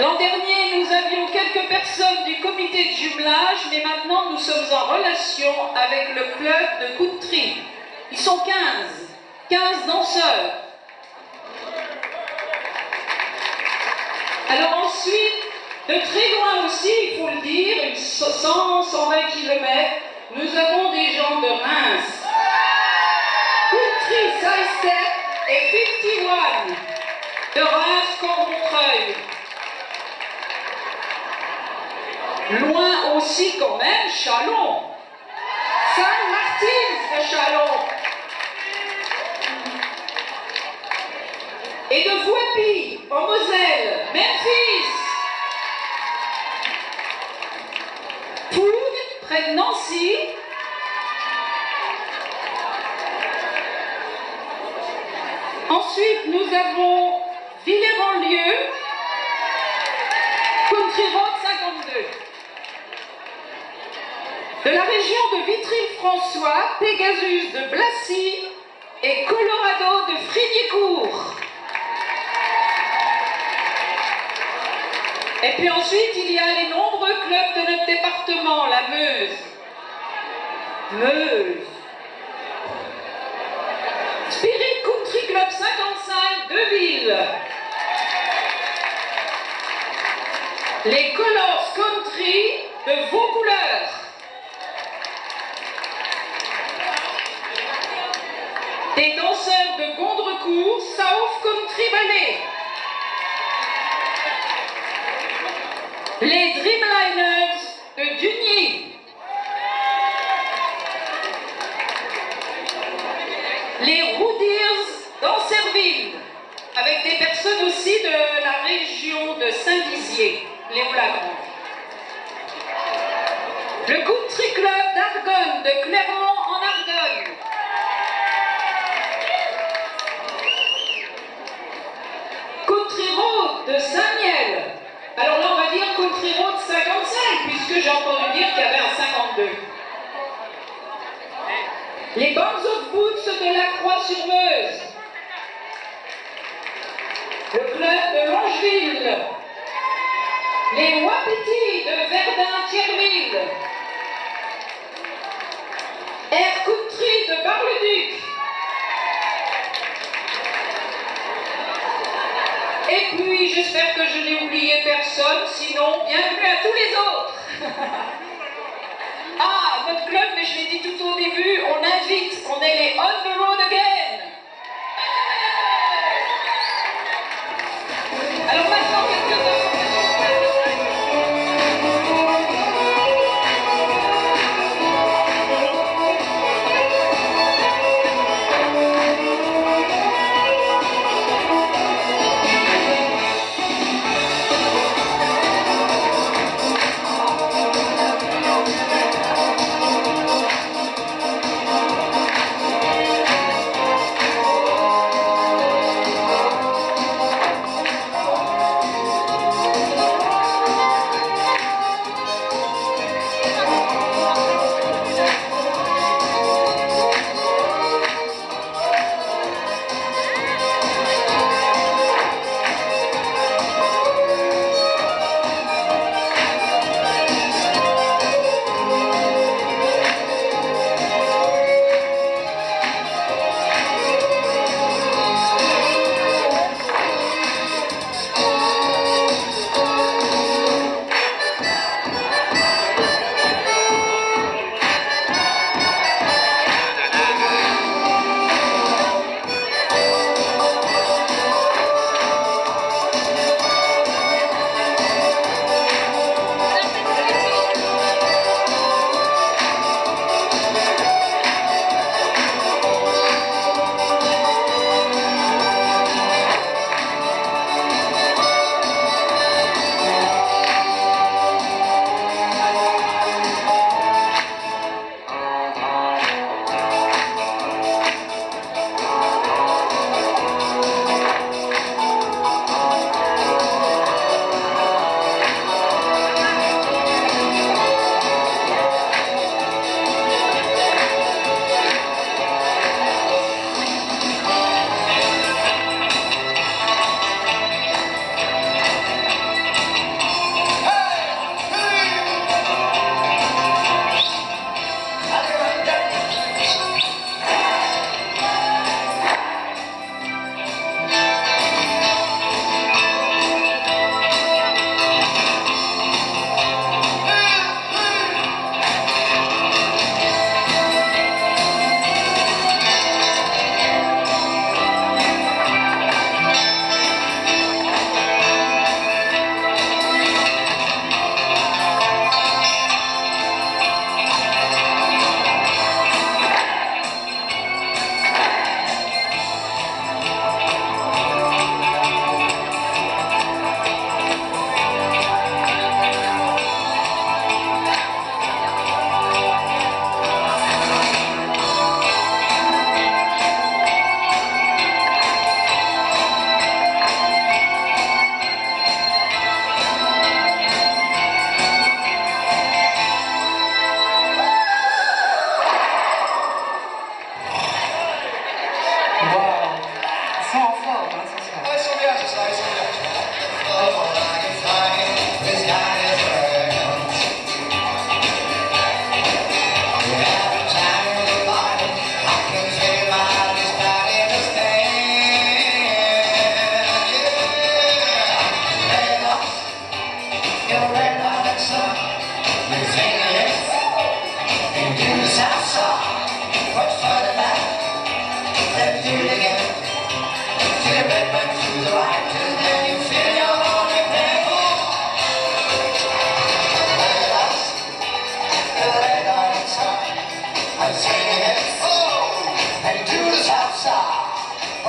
L'an dernier, nous avions quelques personnes du comité de jumelage, mais maintenant nous sommes en relation avec le club de country. Ils sont 15, 15 danseurs. Alors ensuite, de très loin aussi, il faut le dire, 100, 120 km, nous avons des gens de Reims. Country Side et 51 de Reims, Loin aussi quand même, Chalon. Saint-Martin de Chalon. Et de Voipy, en Moselle, Memphis. Près de Nancy. Ensuite, nous avons Villers-en-Lieu, 52. De la région de Vitry-François, Pégasus de Blacy et Colorado de Fridicourt. Et puis ensuite, il y a les nombreux clubs de notre département, la Meuse. Meuse. Spirit Country Club 55 de Ville. Les Colors Country de vos couleurs. Des danseurs de Gondrecourt, South Country Ballet. Les Dreamliners de Dugny. Les Roudiers d'Ancerville, avec des personnes aussi de la région de Saint-Dizier, les Lagrange. Le Country Club d'Argonne, de Clermont en Argonne. Country Road de Saint-Miel. Alors là, on va dire Country Road 55, puisque dire qu'il y avait un 52. Les Bands of Boots de la Croix-sur-Meuse. Le club de Longeville. Les Wapiti de Verdun-Thierville. Air Country de Bar-le-Duc. Et puis, j'espère que je n'ai oublié personne, sinon, bienvenue à tous les autres. mais je l'ai dit tout au début, on invite, on est les On the Road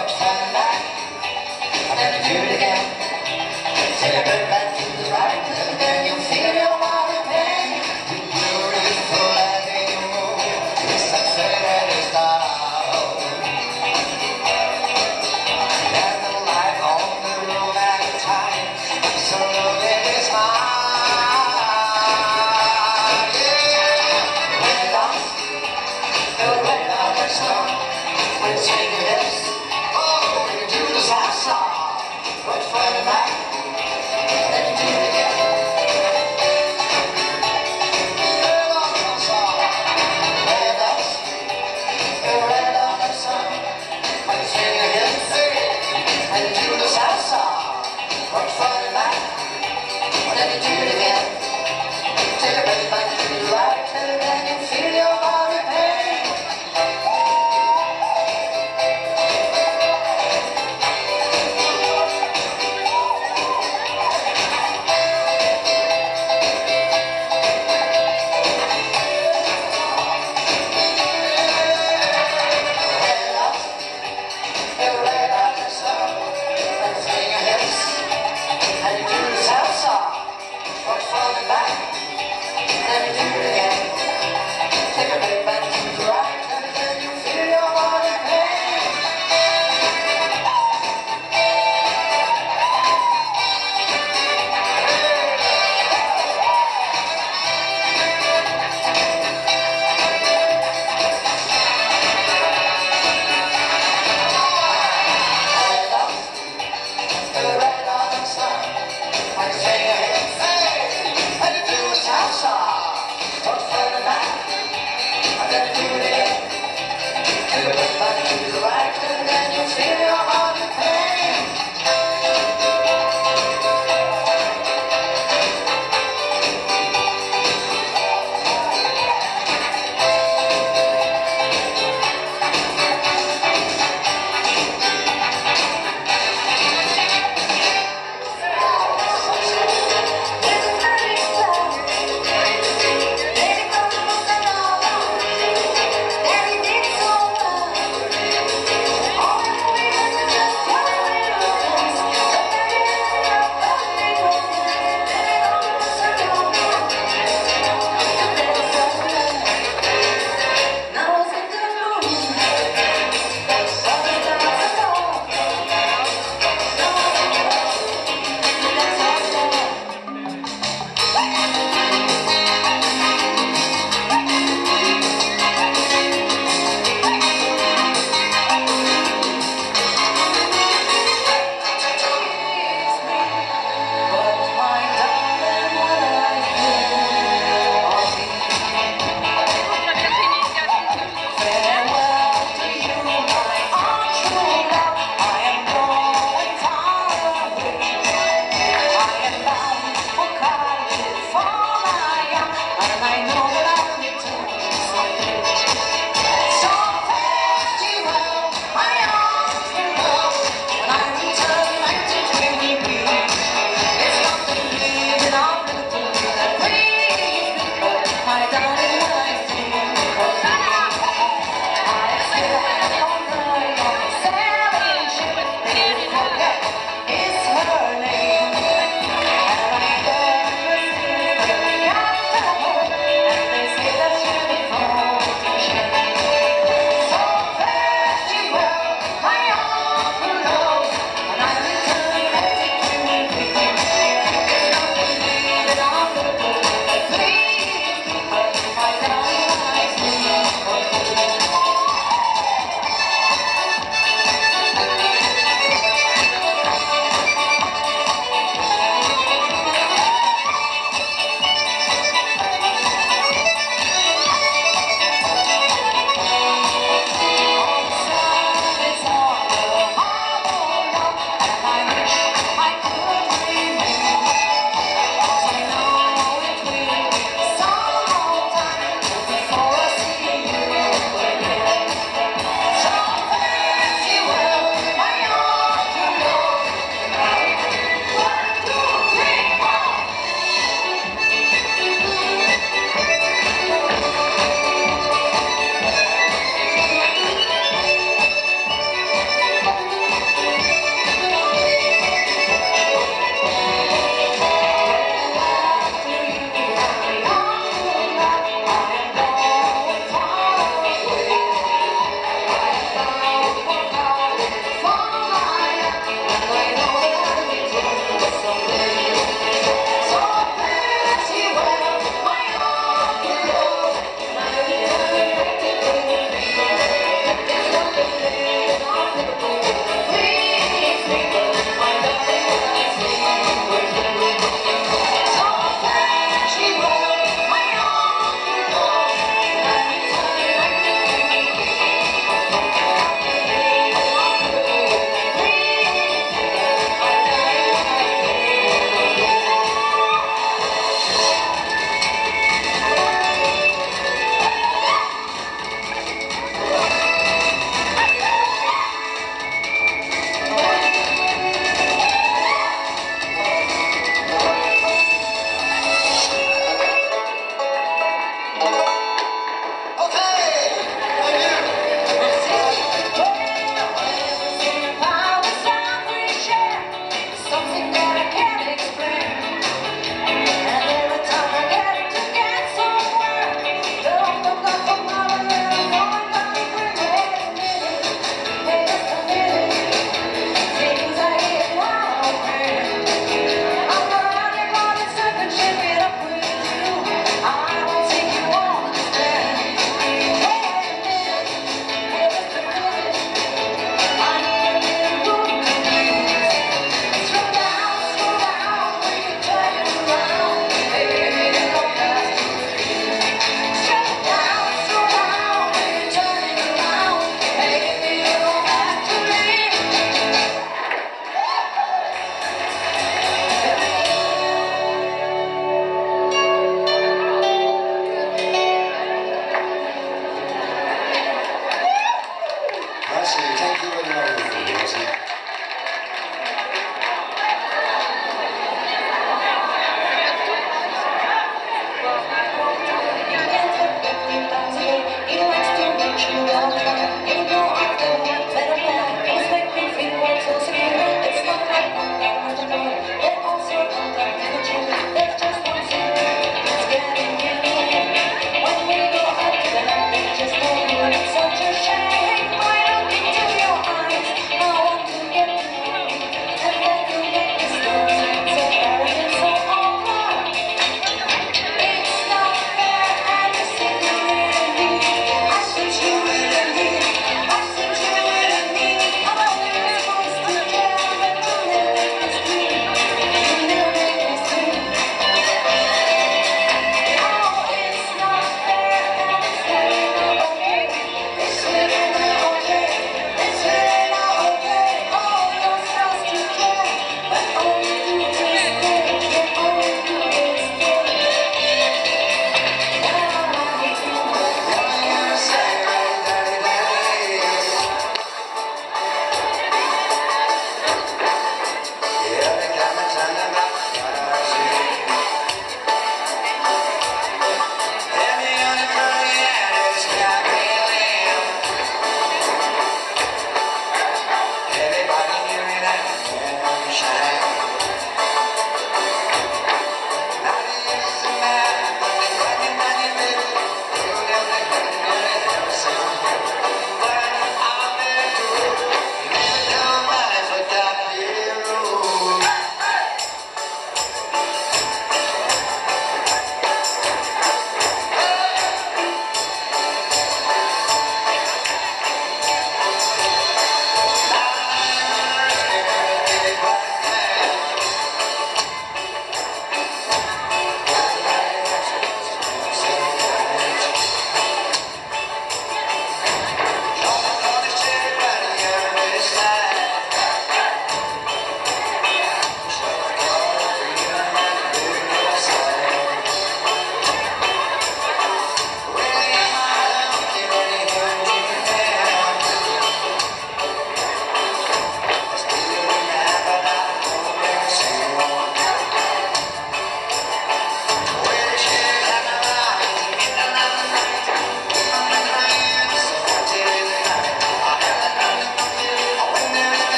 I'm gonna do it again. Say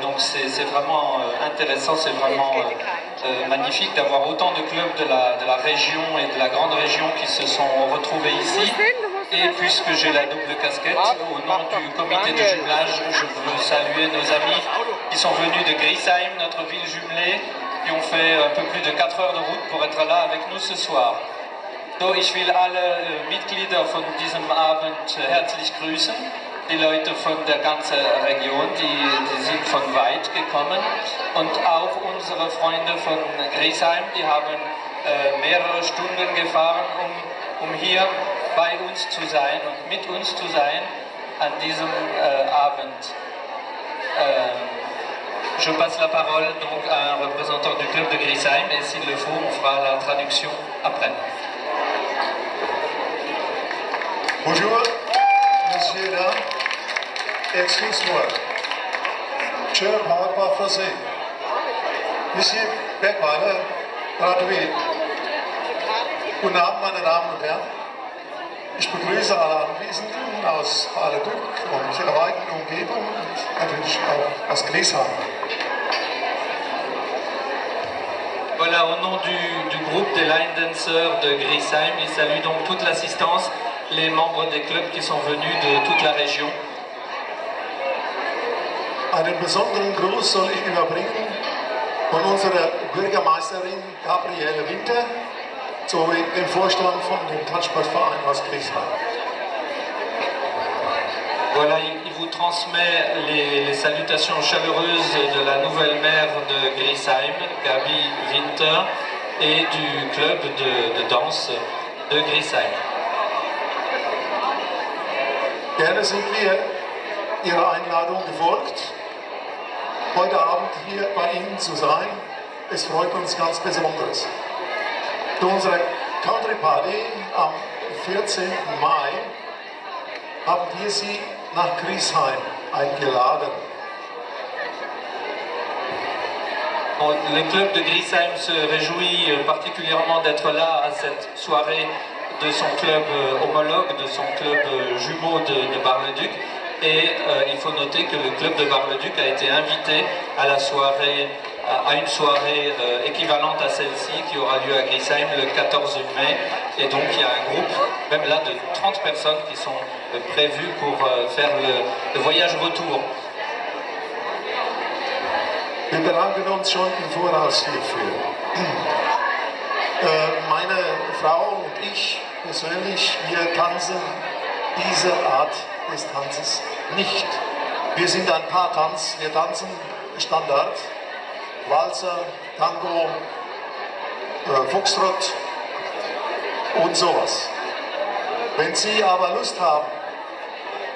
donc c'est vraiment euh, intéressant, c'est vraiment euh, magnifique d'avoir autant de clubs de la, région et de la grande région qui se sont retrouvés ici. Et puisque j'ai la double casquette, au nom du comité de jumelage, je veux saluer nos amis qui sont venus de Grisheim, notre ville jumelée, qui ont fait un peu plus de 4 heures de route pour être là avec nous ce soir. So, ich will alle äh, Mitglieder von diesem Abend herzlich grüßen. Die Leute von der ganzen Region, die, die, sind von weit gekommen. Und auch unsere Freunde von Griesheim, die haben äh, mehrere Stunden gefahren, um, um hier bei uns zu sein und mit uns zu sein an diesem äh, Abend. Euh, je passe la parole donc à un représentant du club de Griesheim et s'il le faut, on fera la traduction après. Bonjour, monsieur, dames. Excuse-moi. Je ne parle pas français. Monsieur Bergweiler, traduit. Guten Abend, meine Damen und Herren. Ich begrüße alle Anwesenden aus Halle-Dück und der weiten Umgebung und natürlich auch aus Griesheim. Voilà, au nom du, du groupe des line dancers de Griesheim, il salue donc toute l'assistance les membres des clubs qui sont venus de toute la région. Einen besonderen Gruß soll ich überbringen von unserer Bürgermeisterin Gabriele Winter sowie dem Vorstand von dem Tanzsportverein aus Griesheim. Voilà, il vous transmet les, les, salutations chaleureuses de la nouvelle maire de Griesheim, Gabi Winter, et du club de, de danse de Griesheim. Gerne sind wir Ihrer Einladung gefolgt, heute Abend hier bei Ihnen zu sein. Es freut uns ganz besonders. Zu unserer Country Party am 14. Mai haben wir Sie nach Griesheim eingeladen. le club de Griesheim se réjouit euh, particulièrement d'être là à cette soirée de son club euh, homologue, de son club euh, jumeau de, Bar-le-Duc. Et euh, il faut noter que le club de Bar-le-Duc a été invité à la soirée, à une soirée équivalente à celle-ci qui aura lieu à Grisheim le 14 mai. Et donc il y a un groupe, même là, de 30 personnes qui sont prévues pour faire le, voyage retour. meine Frau und ich persönlich, wir tanzen diese Art des Tanzes nicht. Wir sind ein paar Tanz, wir tanzen Standard, Walzer, Tango, äh, Foxtrot und sowas. Wenn Sie aber Lust haben,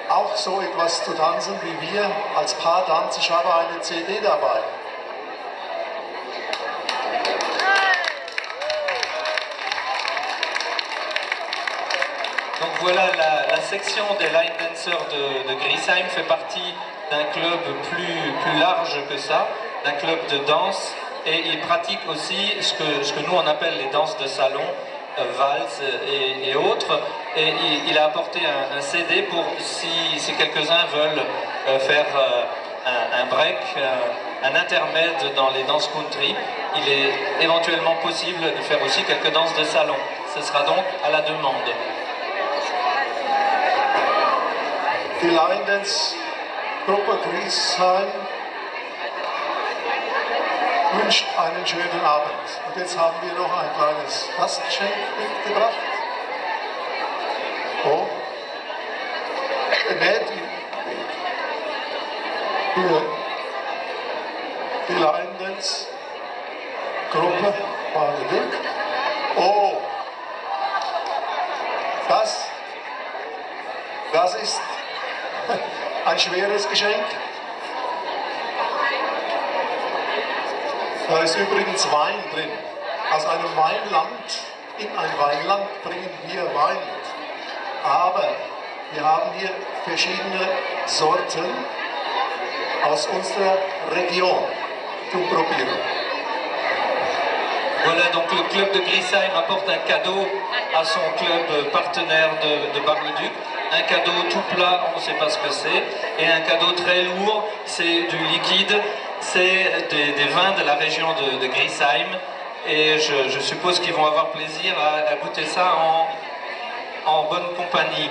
auch so etwas zu tanzen wie wir als Paar tanzen, ich habe eine CD dabei. Section des line dancers de, de Grisheim fait partie d'un club plus, plus large que ça, d'un club de danse, et il pratique aussi ce que, ce que nous on appelle les danses de salon, euh, valse et, autres, et il, a apporté un, CD pour si, si quelques-uns veulent euh, faire euh, un, un, break, un, intermède dans les danses country, il est éventuellement possible de faire aussi quelques danses de salon. Ce sera donc à la demande. Die Leidens Gruppe Griesheim wünscht einen schönen Abend. Und jetzt haben wir noch ein kleines Gastgeschenk mitgebracht. Oh. Nett für die Leidens Gruppe Baden-Württemberg. Oh, das, das ist ein schweres Geschenk. Da ist übrigens Wein drin. Aus einem Weinland in ein Weinland bringen wir Wein. Aber wir haben hier verschiedene Sorten aus unserer Region zu probieren. Voilà, donc le club de Grisheim apporte un cadeau à son club partenaire de, de Bar-le-Duc. Un cadeau tout plat, on ne sait pas ce que c'est. Et un cadeau très lourd, c'est du liquide, c'est des, vins de la région de, de Grisheim. Et je, suppose qu'ils vont avoir plaisir à, goûter ça en, en bonne compagnie.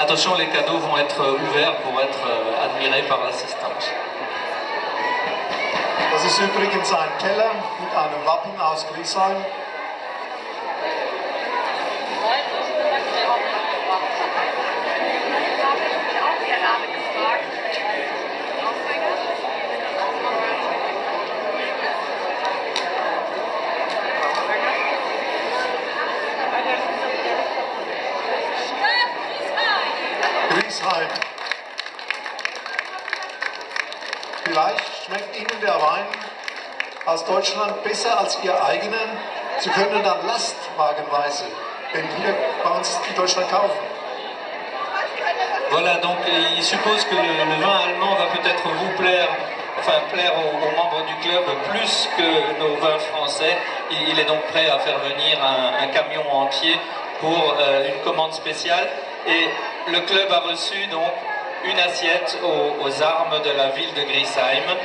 Attention, les cadeaux vont être ouverts pour être euh, admirés par l'assistance. Das ist übrigens ein Teller mit einem Wappen. Der Wein aus Deutschland besser als Ihr. Sie können dann lastwagenweise bei uns in Deutschland kaufen. Voilà, donc il suppose que le, vin allemand va peut-être vous plaire, enfin plaire aux, membres du club plus que nos vins français. Il, est donc prêt à faire venir un, un camion entier pour euh, une commande spéciale. Et le club a reçu donc une assiette aux, aux, armes de la ville de Grisheim,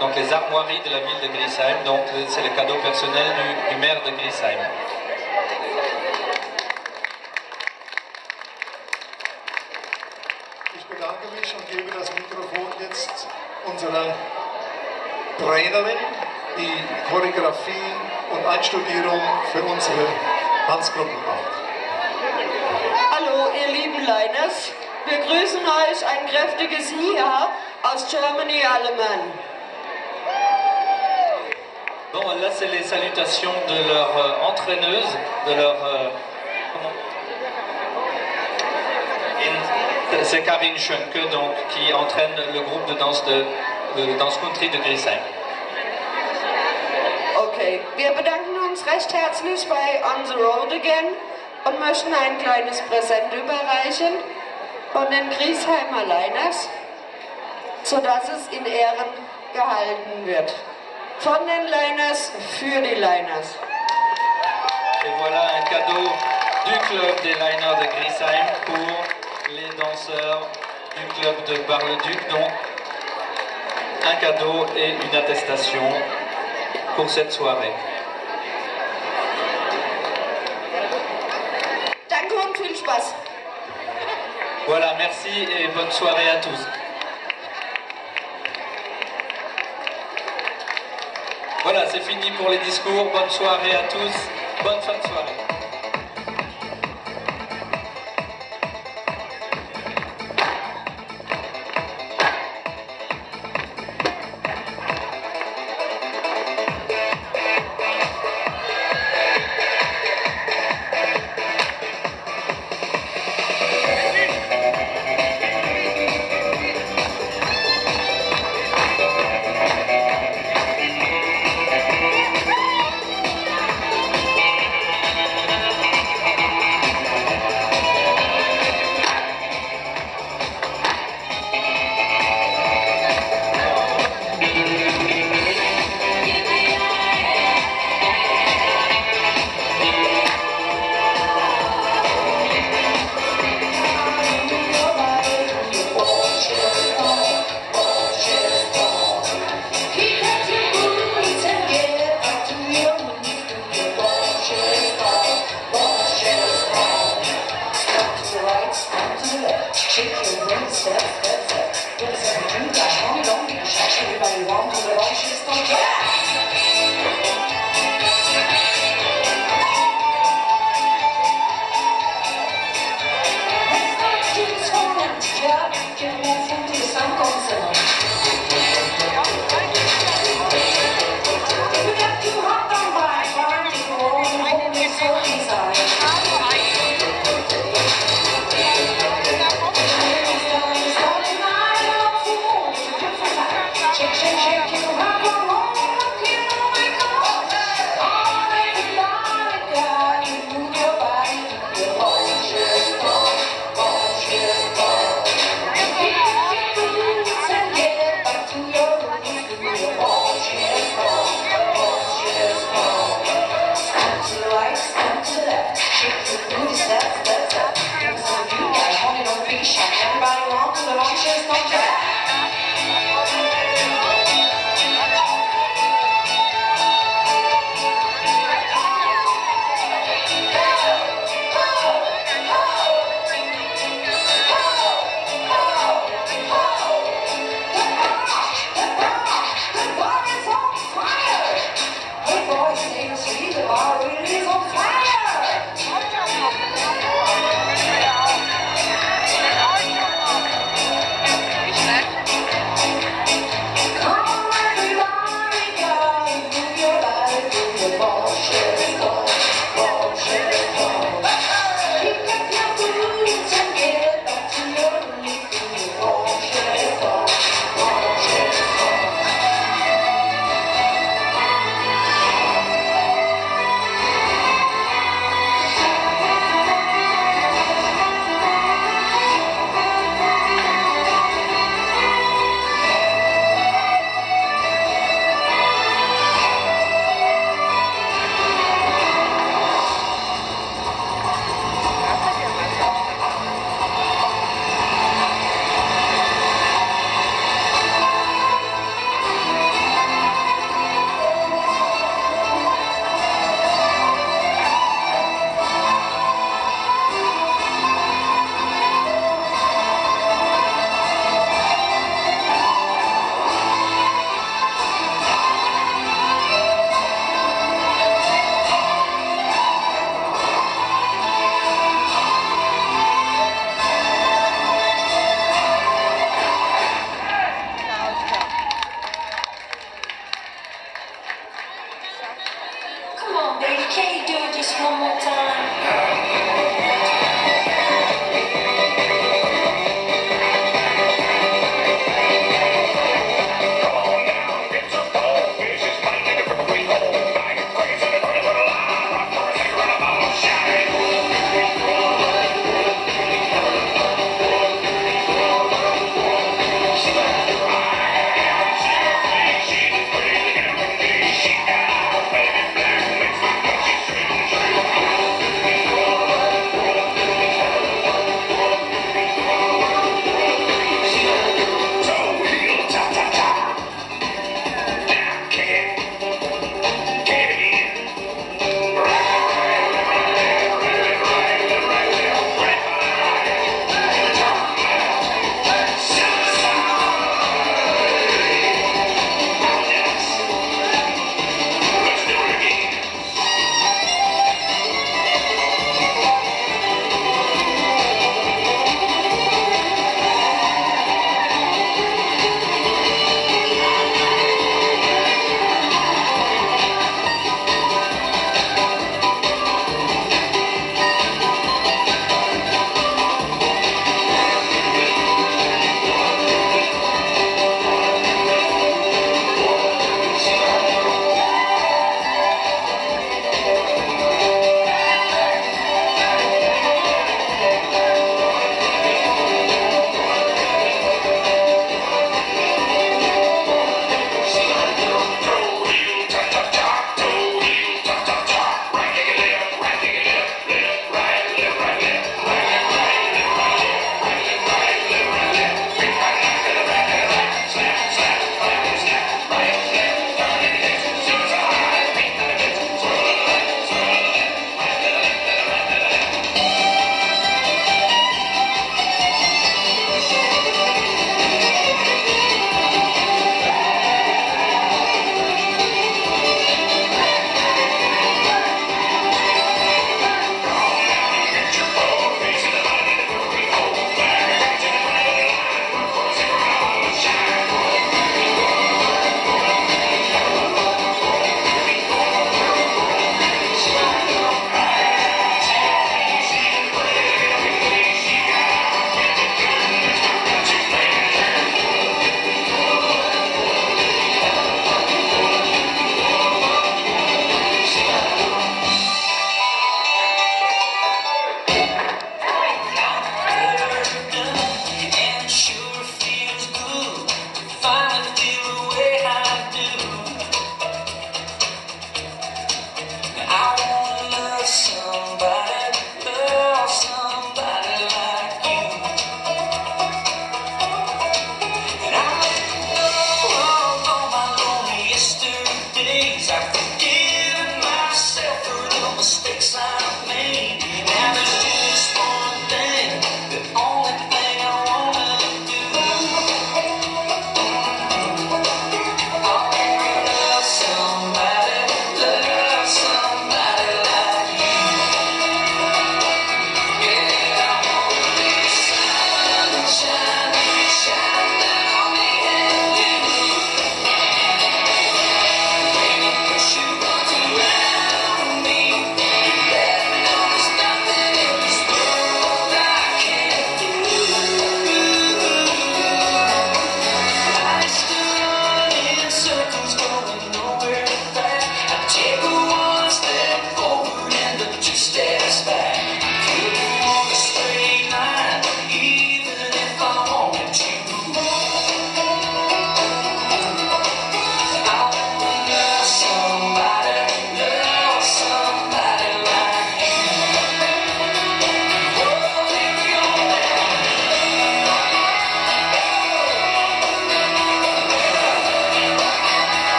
donc les armoiries de la ville de Grisheim. Donc c'est le cadeau personnel du, du maire de Grisheim. Ich bedanke mich und gebe das Mikrofon jetzt unserer Trainerin, die Choreografie und Einstudierung für unsere Tanzgruppen macht. Hallo, ihr lieben Liners. Wir grüßen euch ein kräftiges Nia aus Germany Allemand. Bon, là, c'est les salutations de leur euh, entraîneuse, de leur. Euh, C'est Karine Schönke, donc, qui entraîne le groupe de danse, de, de danse country de Grisheim. Okay, wir bedanken uns recht herzlich bei On the Road Again und möchten ein kleines Präsent überreichen von den Griesheimer Liners, sodass es in Ehren gehalten wird. Von den Liners für die Liners. Et voilà un cadeau du club des liners de Grisheim pour les danseurs du club de Bar-le-Duc. Donc, un cadeau et une attestation pour cette soirée. Danke und viel Spaß. Voilà, merci et bonne soirée à tous. Voilà, c'est fini pour les discours. Bonne soirée à tous. Bonne fin de soirée.